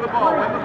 the ball, win the